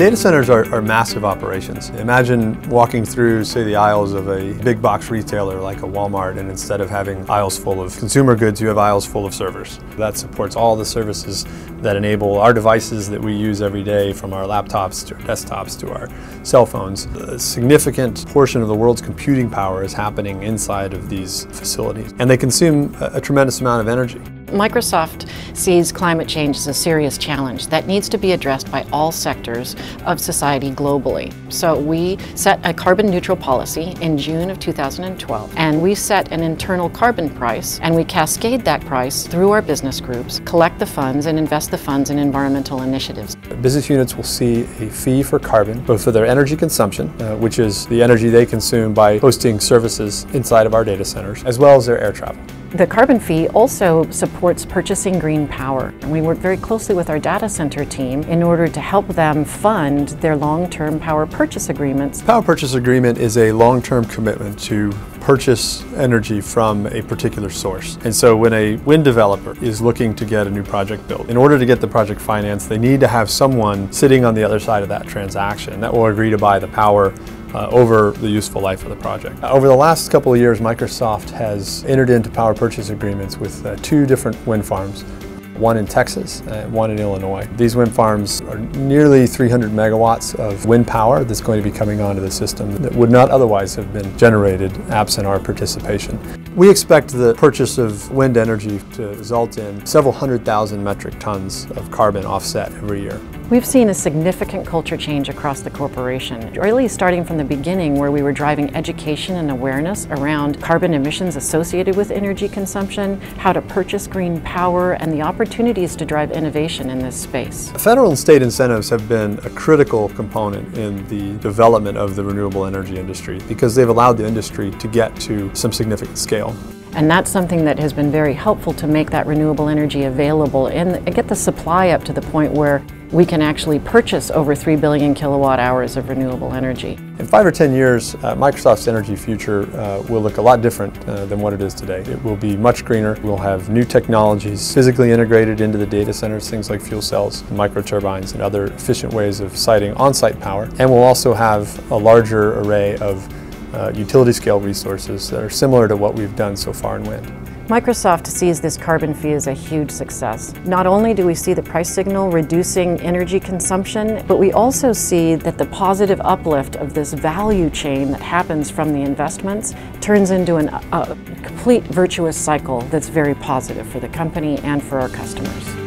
Data centers are, are, massive operations. Imagine walking through, say, the aisles of a big box retailer like a Walmart, and instead of having aisles full of consumer goods, you have aisles full of servers. That supports all the services that enable our devices that we use every day, from our laptops to our desktops to our cell phones. A significant portion of the world's computing power is happening inside of these facilities, and they consume a, a tremendous amount of energy. Microsoft sees climate change as a serious challenge that needs to be addressed by all sectors of society globally. So we set a carbon neutral policy in June of 2012 and we set an internal carbon price and we cascade that price through our business groups, collect the funds and invest the funds in environmental initiatives. Business units will see a fee for carbon, both for their energy consumption, uh, which is the energy they consume by hosting services inside of our data centers, as well as their air travel. The carbon fee also supports purchasing green power. And we work very closely with our data center team in order to help them fund their long-term power purchase agreements. Power purchase agreement is a long-term commitment to purchase energy from a particular source. And so when a wind developer is looking to get a new project built, in order to get the project financed, they need to have someone sitting on the other side of that transaction that will agree to buy the power uh, over the useful life of the project. Over the last couple of years, Microsoft has entered into power purchase agreements with uh, two different wind farms one in Texas and one in Illinois. These wind farms are nearly 300 megawatts of wind power that's going to be coming onto the system that would not otherwise have been generated absent our participation. We expect the purchase of wind energy to result in several hundred thousand metric tons of carbon offset every year. We've seen a significant culture change across the corporation, really starting from the beginning where we were driving education and awareness around carbon emissions associated with energy consumption, how to purchase green power, and the opportunities to drive innovation in this space. Federal and state incentives have been a critical component in the development of the renewable energy industry because they've allowed the industry to get to some significant scale. And that's something that has been very helpful to make that renewable energy available and get the supply up to the point where we can actually purchase over 3 billion kilowatt hours of renewable energy. In five or 10 years, uh, Microsoft's energy future uh, will look a lot different uh, than what it is today. It will be much greener. We'll have new technologies physically integrated into the data centers, things like fuel cells, microturbines, and other efficient ways of siting on-site power. And we'll also have a larger array of uh, utility scale resources that are similar to what we've done so far in wind. Microsoft sees this carbon fee as a huge success. Not only do we see the price signal reducing energy consumption, but we also see that the positive uplift of this value chain that happens from the investments turns into an, a complete virtuous cycle that's very positive for the company and for our customers.